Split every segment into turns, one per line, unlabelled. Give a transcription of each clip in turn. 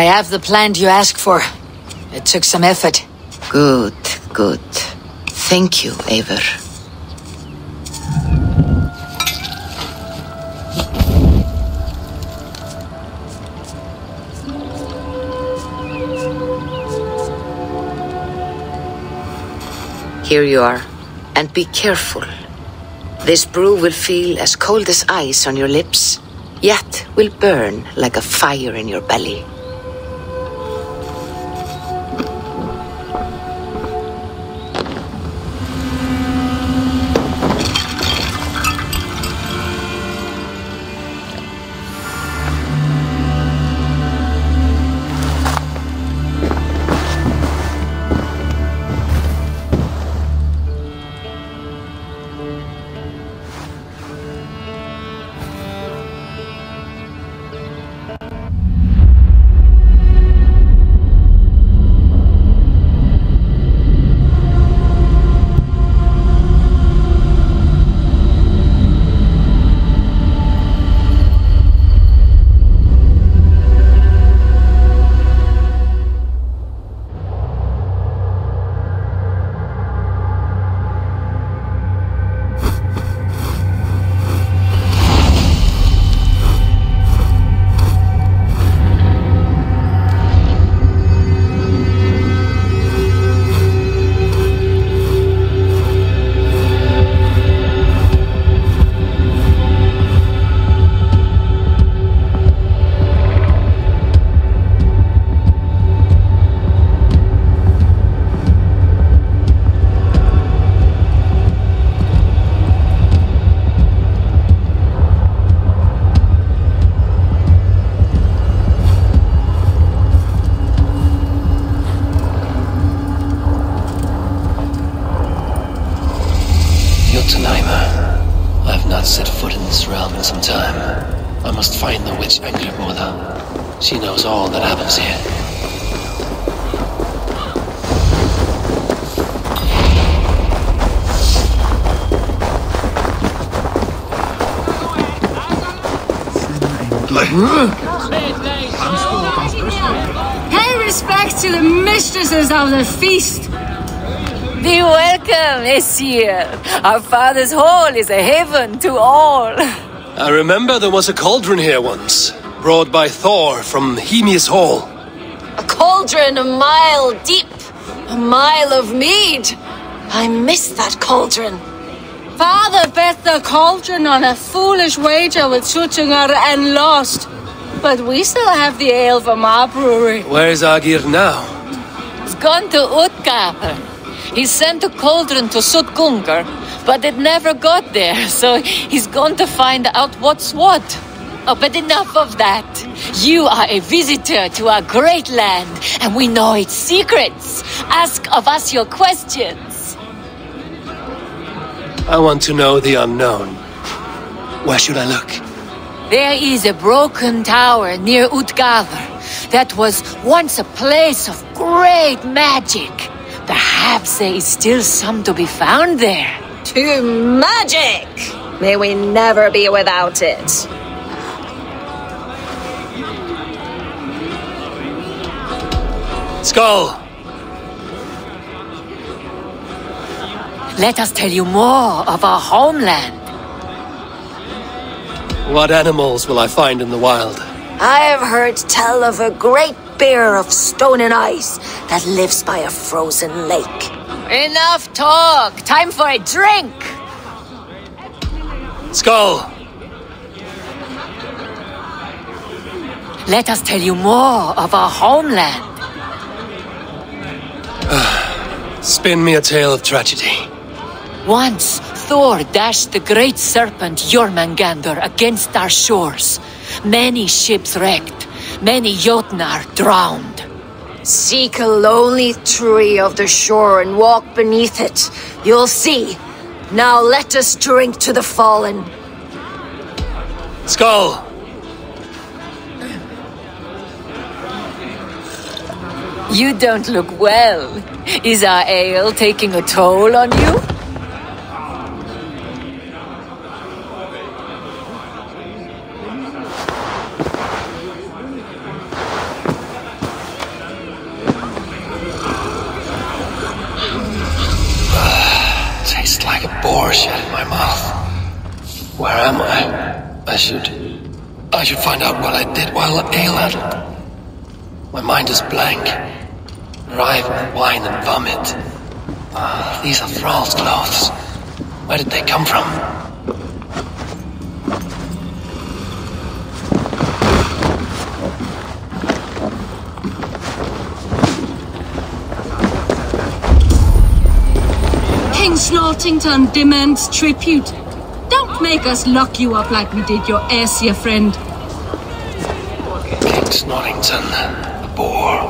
I have the plan you asked for. It took some effort.
Good, good. Thank you, Eivor. Here you are. And be careful. This brew will feel as cold as ice on your lips, yet will burn like a fire in your belly.
Pay respect to the mistresses of the feast.
Be welcome, Aesir. Our father's hall is a haven to all.
I remember there was a cauldron here once, brought by Thor from Hymir's Hall.
A cauldron a mile deep, a mile of mead. I miss that cauldron.
Father bet the cauldron on a foolish wager with Suttungr and lost. But we still have the ale from our brewery.
Where's Aegir now?
He's gone to Utgard. He sent the cauldron to Suttungr, but it never got there, so he's gone to find out what's what. Oh, but enough of that. You are a visitor to our great land, and we know its secrets. Ask of us your questions.
I want to know the unknown. Where should I look?
There is a broken tower near Utgardr that was once a place of great magic. Perhaps there is still some to be found there.
To magic! May we never be without it.
Skull!
Let us tell you more of our homeland.
What animals will I find in the wild?
I have heard tell of a great bear of stone and ice that lives by a frozen lake.
Enough talk. Time for a drink.
Skull!
Let us tell you more of our homeland.
Spin me a tale of tragedy.
Once, Thor dashed the great serpent Jormungandr against our shores. Many ships wrecked, many Jotnar drowned.
Seek a lonely tree of the shore and walk beneath it. You'll see. Now let us drink to the fallen.
Skull!
You don't look well. Is our ale taking a toll on you?
Boar shed in my mouth. Where am I? I should. I should find out what I did while ale addled. My mind is blank. Rive with wine and vomit. Ah, these are Thrall's clothes. Where did they come from?
King Snortington demands tribute. Don't make us lock you up like we did your Aesir friend.
King Snorrington, the boar.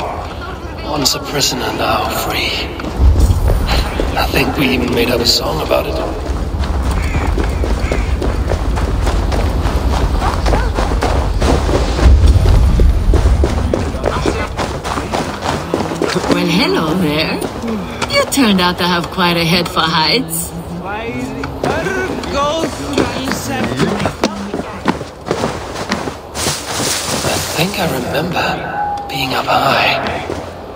Once a prisoner, now free. I think we even made up a song about it.
Well, hello there. Turned out to have quite a head for heights.
I think I remember being up high.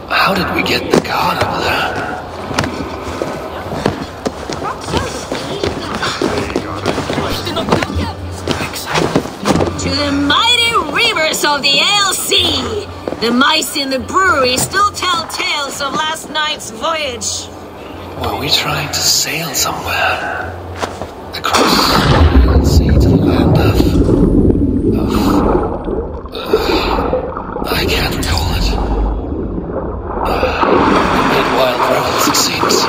How did we get the guard up there?
To the mighty reavers of the ALC! The mice in the brewery still tell tales of last night's voyage.
Were we trying to sail somewhere? Across the sea to the land of... of... uh, I can't recall it. Uh, wild roads, it seems.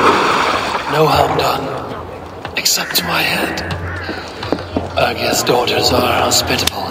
No harm done. Except to my head. Aegir's daughters are hospitable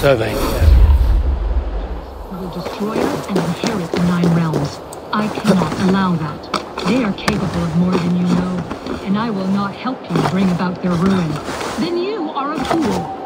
Survey.
Who will destroy us and inherit the Nine Realms. I cannot allow that. They are capable of more than you know, and I will not help you bring about their ruin. Then you are a fool.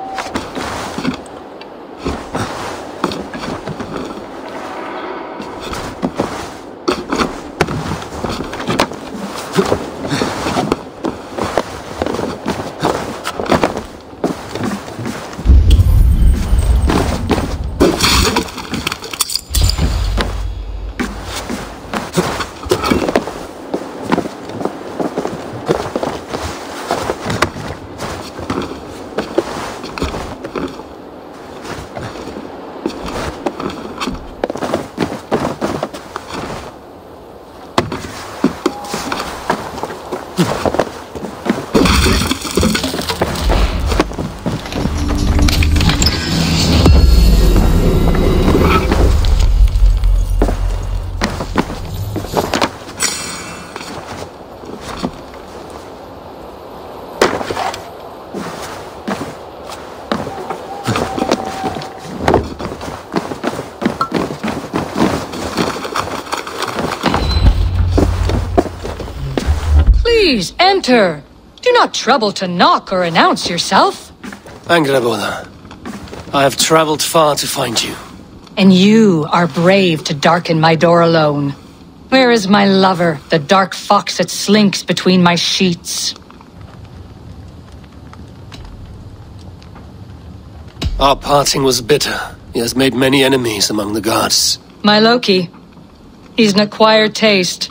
Enter. Do not trouble to knock or announce yourself.
Angrboda. I have traveled far to find you.
And you are brave to darken my door alone. Where is my lover, the dark fox that slinks between my sheets?
Our parting was bitter. He has made many enemies among the gods.
My Loki. He's an acquired taste.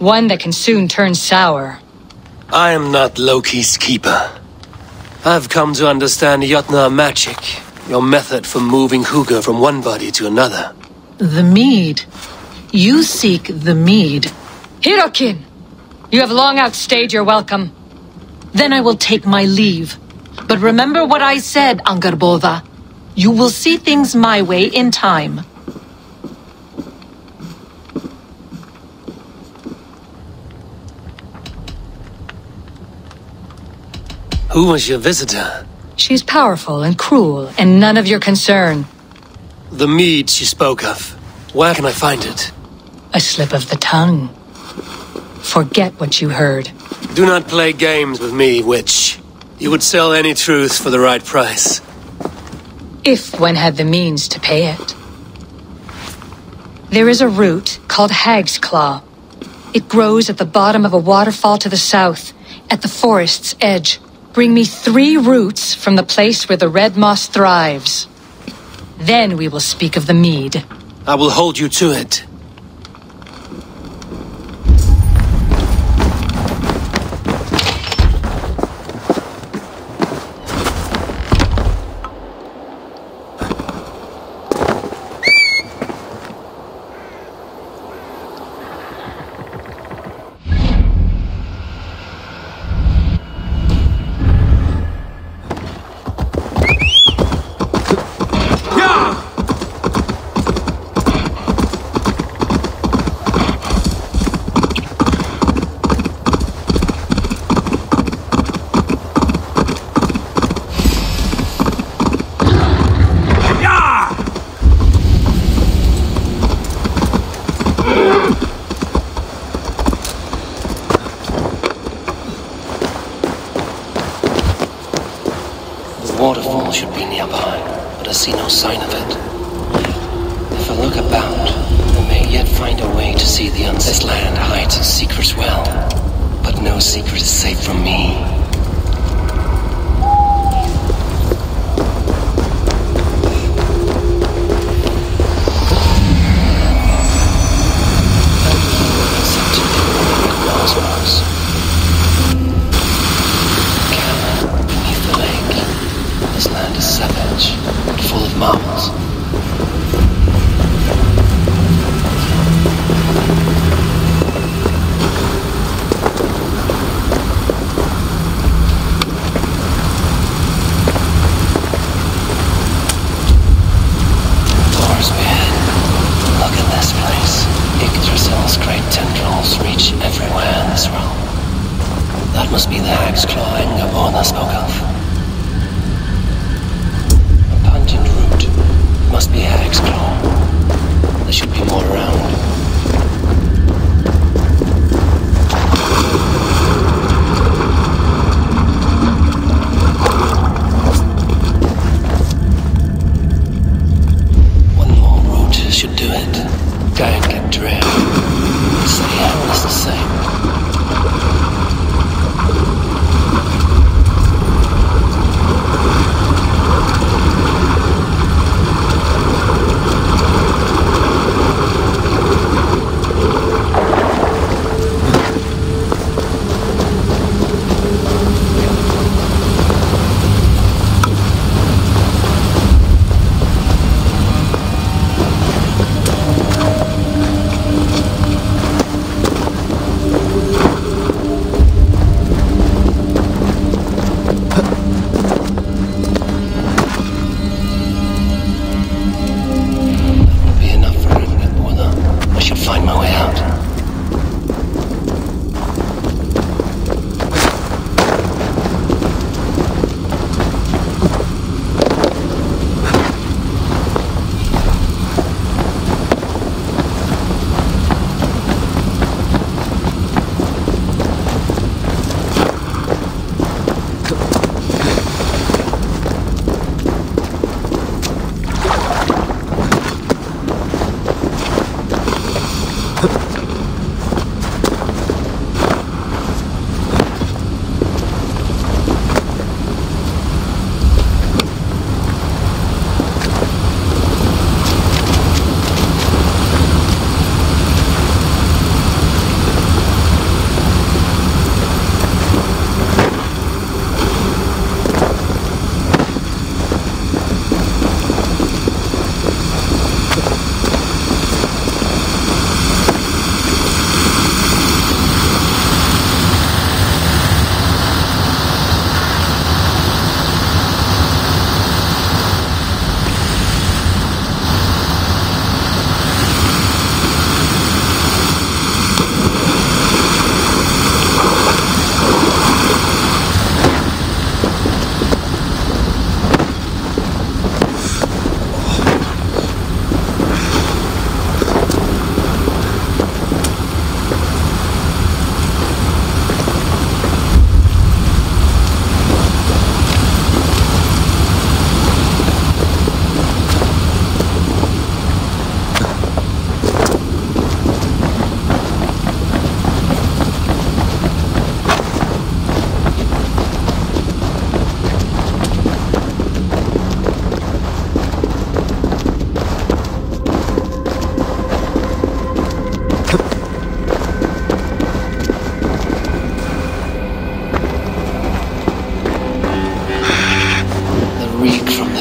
One that can soon turn sour.
I am not Loki's keeper. I've come to understand Jotnar magic, your method for moving Hugr from one body to another.
The mead. You seek the mead.
Hyrrokkin! You have long outstayed your welcome.
Then I will take my leave. But remember what I said, Angrboda. You will see things my way in time.
Who was your visitor?
She's powerful and cruel, and none of your concern.
The mead she spoke of. Where can I find it?
A slip of the tongue. Forget what you heard.
Do not play games with me, witch. You would sell any truth for the right price.
If one had the means to pay it. There is a root called Hexclaw. It grows at the bottom of a waterfall to the south, at the forest's edge. Bring me three roots from the place where the red moss thrives. Then we will speak of the mead.
I will hold you to it. That must be the axe clawing Avona spoke of. A pungent root. Must be Hexclaw. There should be more around.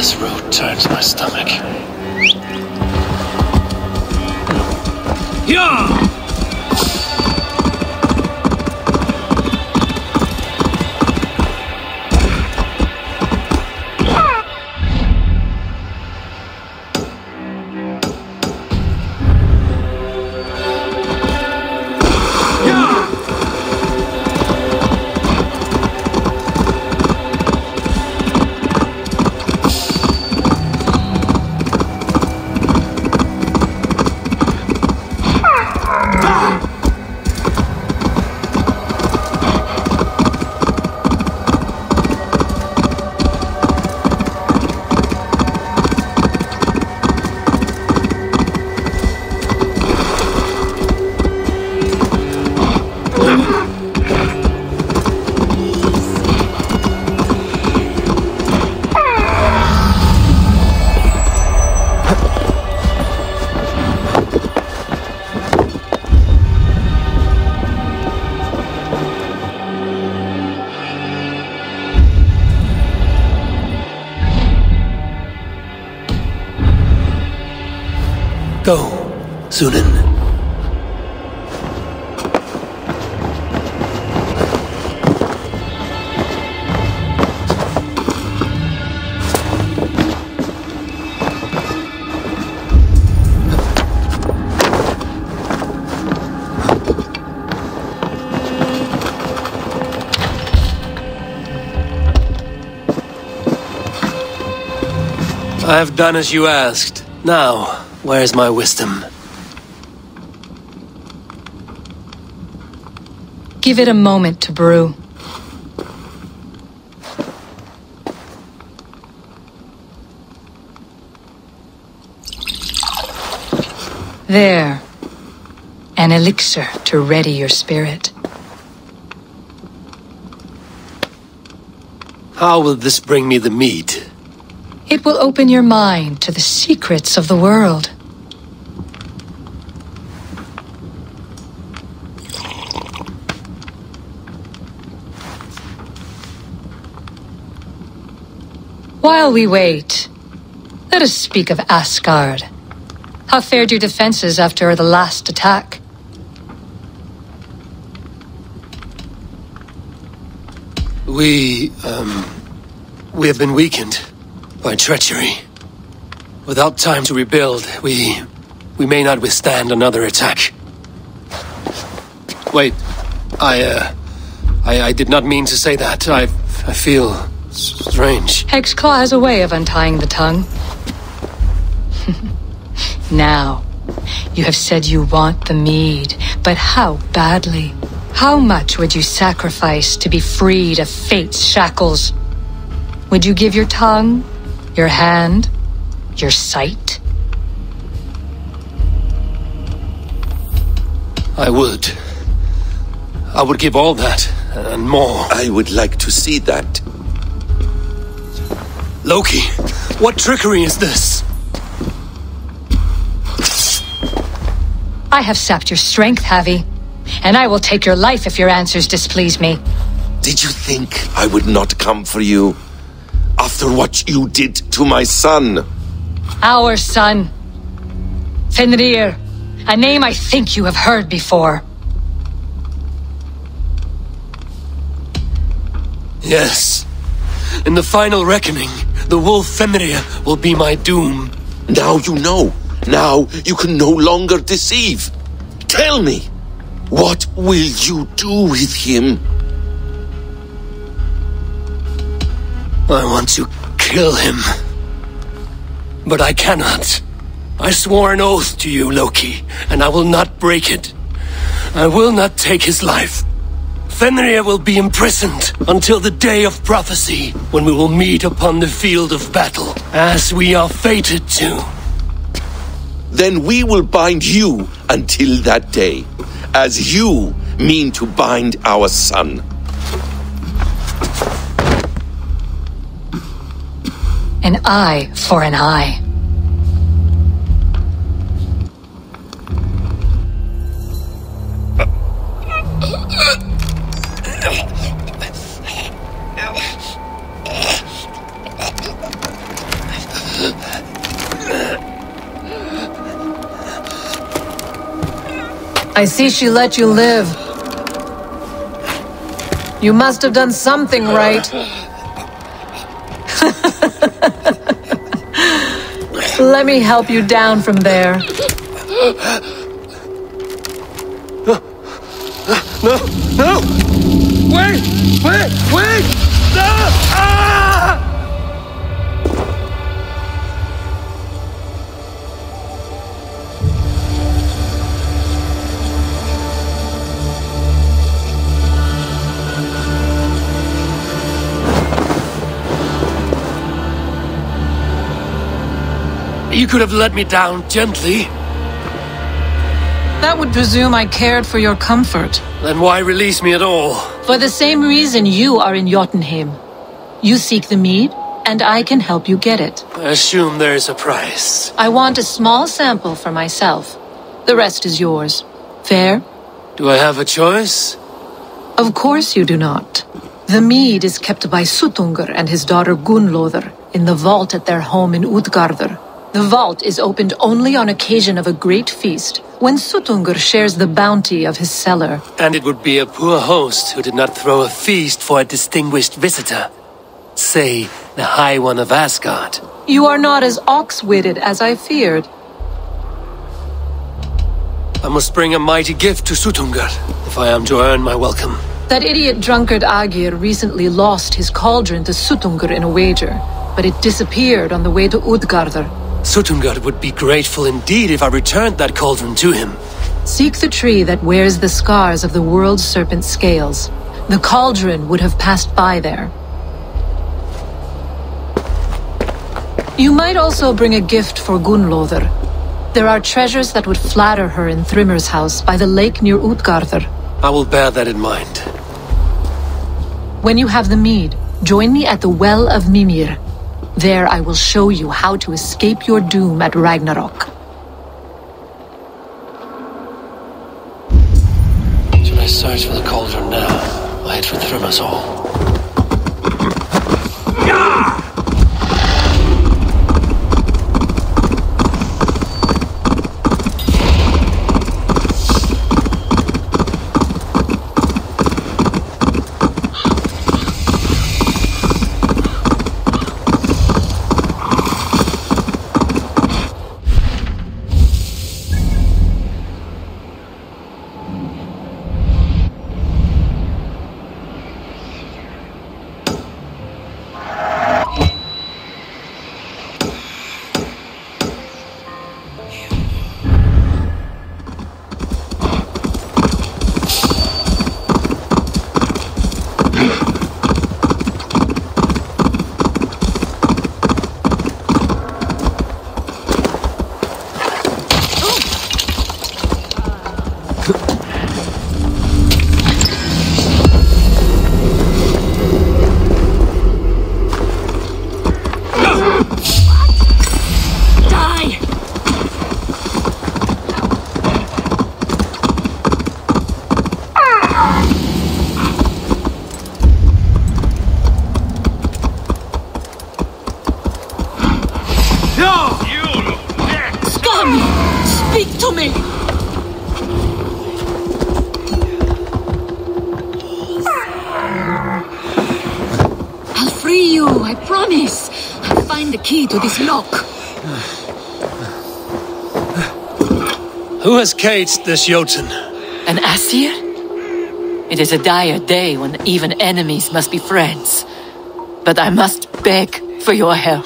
This road turns my stomach. Yeah! Sunan. I have done as you asked. Now, where's my wisdom?
Give it a moment to brew. There. An elixir to ready your spirit.
How will this bring me the meat?
It will open your mind to the secrets of the world. While we wait, let us speak of Asgard. How fared your defenses after the last attack?
We, um, we have been weakened by treachery. Without time to rebuild, we, we may not withstand another attack. Wait, I, uh, I, I did not mean to say that. I, I feel strange.
Hexclaw has a way of untying the tongue. now, you have said you want the mead, but how badly? How much would you sacrifice to be freed of fate's shackles? Would you give your tongue, your hand, your sight?
I would. I would give all that, and more.
I would like to see that.
Loki, what trickery is this?
I have sapped your strength, Havi. And I will take your life if your answers displease me.
Did you think I would not come for you? After what you did to my son?
Our son. Fenrir. A name I think you have heard before.
Yes. In the final reckoning, the wolf Fenrir will be my doom.
Now you know. Now you can no longer deceive. Tell me, what will you do with him?
I want to kill him. But I cannot. I swore an oath to you, Loki, and I will not break it. I will not take his life. Fenrir will be imprisoned until the day of prophecy, when we will meet upon the field of battle, as we are fated to.
Then we will bind you until that day, as you mean to bind our son.
An eye for an eye.
Uh, uh, uh, I see she let you live. You must have done something right. Let me help you down from there.
Could have let me down gently.
That would presume I cared for your comfort.
Then why release me at all?
For the same reason you are in Jotunheim. You seek the mead, and I can help you get it.
I assume there's a price.
I want a small sample for myself. The rest is yours. Fair?
Do I have a choice?
Of course you do not. The mead is kept by Suttungr and his daughter Gunlother in the vault at their home in Utgardr. The vault is opened only on occasion of a great feast, when Suttungr shares the bounty of his cellar.
And it would be a poor host who did not throw a feast for a distinguished visitor. Say, the High One of Asgard.
You are not as ox-witted as I feared.
I must bring a mighty gift to Suttungr, if I am to earn my welcome.
That idiot drunkard Aegir recently lost his cauldron to Suttungr in a wager, but it disappeared on the way to Utgardr.
Suttungr would be grateful indeed if I returned that cauldron to him.
Seek the tree that wears the scars of the world's serpent scales. The cauldron would have passed by there. You might also bring a gift for Gunlother. There are treasures that would flatter her in Thrimmer's house by the lake near Utgardr.
I will bear that in mind.
When you have the mead, join me at the Well of Mimir. There I will show you how to escape your doom at Ragnarok.
Should I search for the cauldron now? Or head for Hymir's Hall? Who this Jotun?
An Aesir? It is a dire day when even enemies must be friends. But I must beg for your help.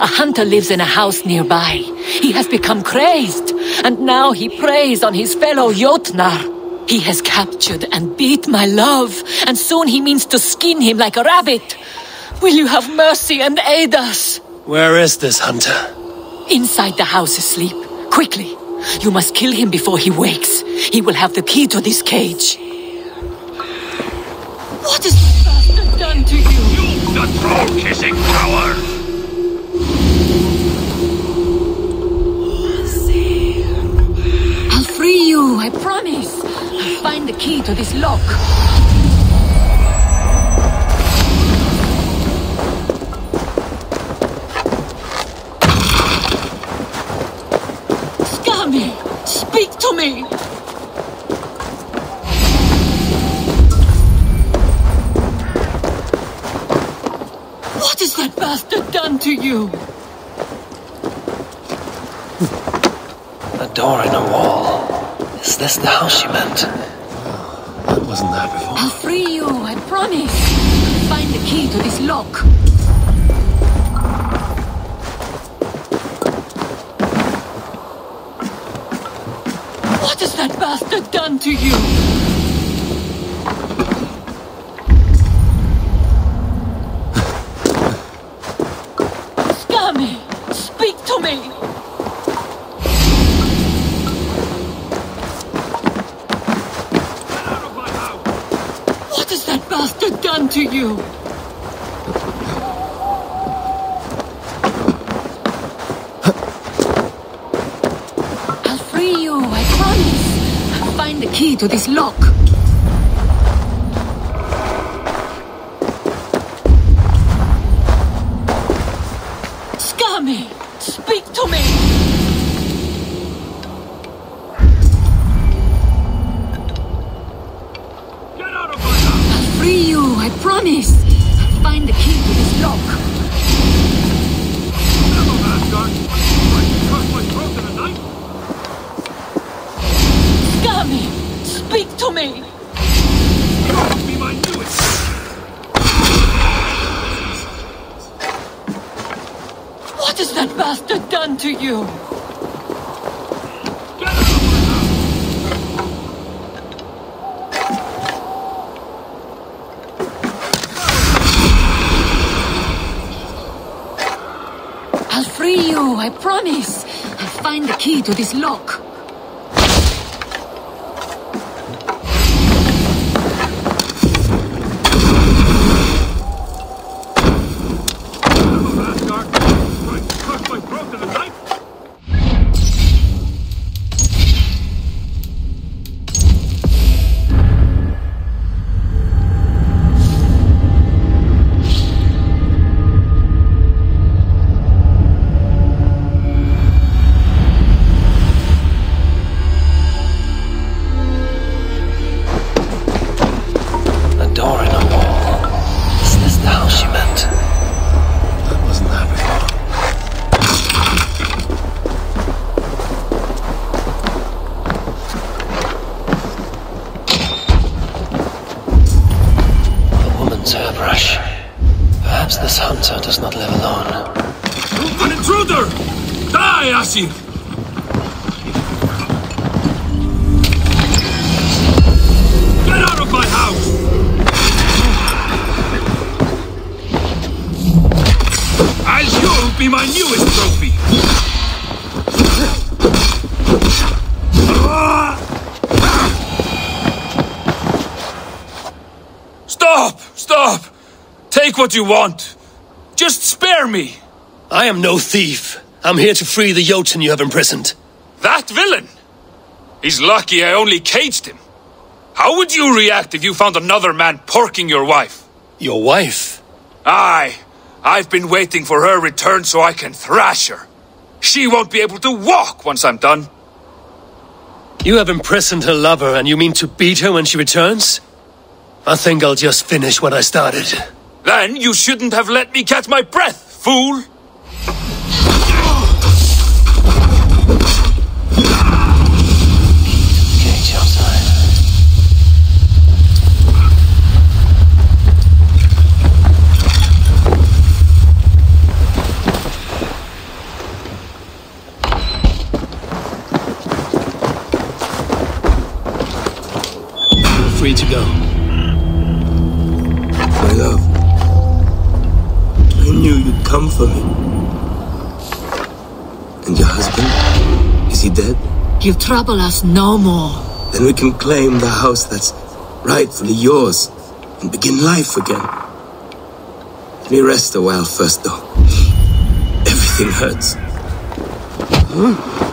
A hunter lives in a house nearby. He has become crazed, and now he preys on his fellow Jotnar. He has captured and beat my love, and soon he means to skin him like a rabbit. Will you have mercy and aid us?
Where is this hunter?
Inside the house asleep. Quickly. You must kill him before he wakes. He will have the key to this cage. What has the bastard done to you?
You, the troll-kissing coward!
I'll free you, I promise. I'll find the key to this lock. Me! What has that bastard done to you?
A door in a wall. Is this the house you meant?
That wasn't there before.
I'll free you, I promise. Find the key to this lock. That bastard done to you? To this lock. Me! What has that bastard done to you? I'll free you, I promise. I'll find the key to this lock.
Be my newest trophy! Stop! Stop! Take what you want! Just spare me!
I am no thief. I'm here to free the Jotun you have imprisoned.
That villain! He's lucky I only caged him. How would you react if you found another man porking your wife?
Your wife?
Aye, I've been waiting for her return so I can thrash her. She won't be able to walk once I'm done.
You have imprisoned her lover and you mean to beat her when she returns? I think I'll just finish what I started.
Then you shouldn't have let me catch my breath, fool!
Free to go.
My love, I knew you'd come for me. And your husband? Is he dead?
You trouble us no more.
Then we can claim the house that's rightfully yours and begin life again. Let me rest a while first, though. Everything hurts.
Dead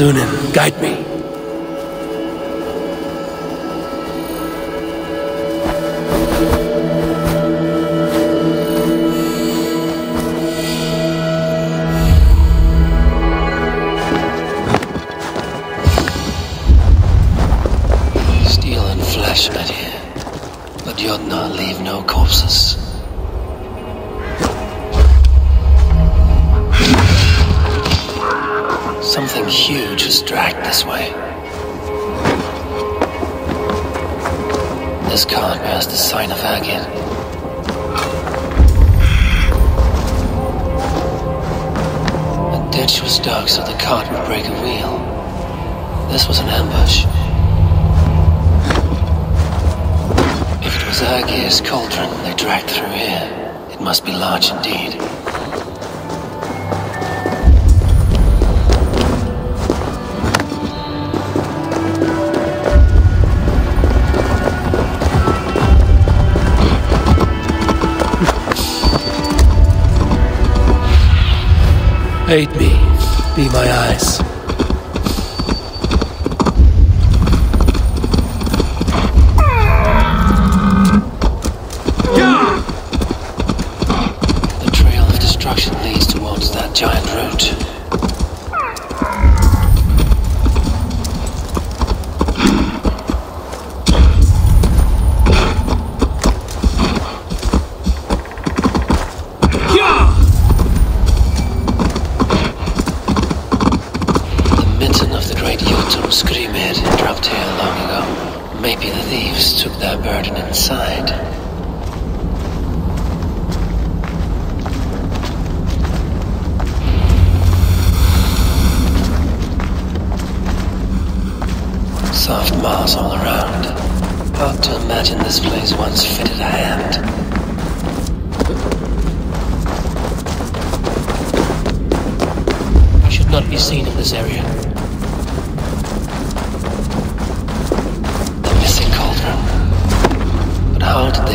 Guide me. Was dug so the cart would break a wheel. This was an ambush. If it was Aegir's cauldron they dragged through here, it must be large indeed. Aid me. Be my eyes.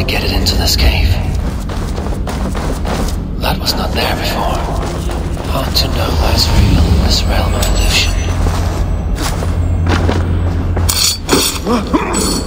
Get it into this cave? That was not there before. Hard to know what is real in this realm of illusion.